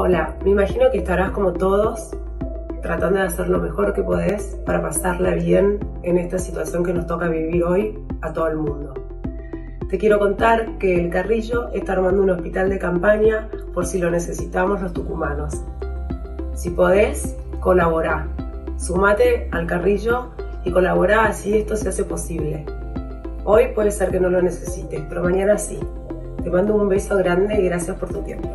Hola, me imagino que estarás como todos tratando de hacer lo mejor que podés para pasarla bien en esta situación que nos toca vivir hoy a todo el mundo. Te quiero contar que el Carrillo está armando un hospital de campaña por si lo necesitamos los tucumanos. Si podés, colabora. Sumate al Carrillo y colabora así esto se hace posible. Hoy puede ser que no lo necesites, pero mañana sí. Te mando un beso grande y gracias por tu tiempo.